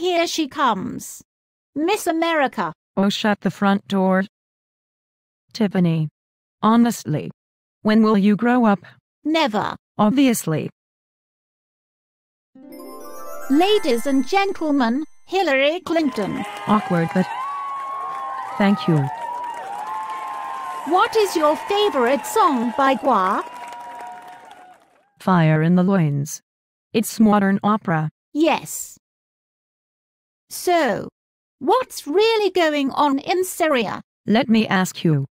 Here she comes. Miss America. Oh, shut the front door. Tiffany. Honestly. When will you grow up? Never. Obviously. Ladies and gentlemen, Hillary Clinton. Awkward, but. Thank you. What is your favorite song by Gua? Fire in the Loins. It's modern opera. Yes. So, what's really going on in Syria? Let me ask you.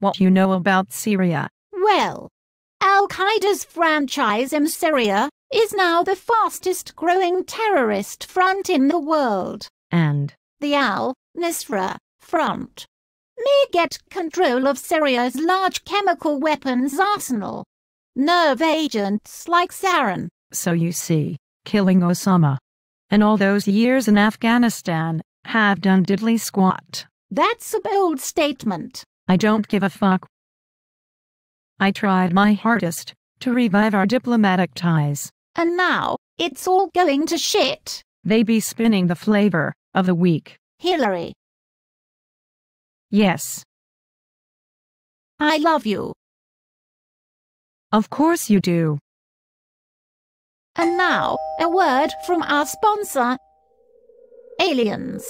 What you know about Syria? Well, Al Qaeda's franchise in Syria is now the fastest growing terrorist front in the world. And The Al Nusra Front may get control of Syria's large chemical weapons arsenal. Nerve agents like sarin. so you see, killing Osama. And all those years in Afghanistan have done diddly squat. That's a bold statement. I don't give a fuck. I tried my hardest to revive our diplomatic ties. And now, it's all going to shit. They be spinning the flavor of the week. Hillary, Yes, I love you. of course you do. And now, a word from our sponsor, Aliens.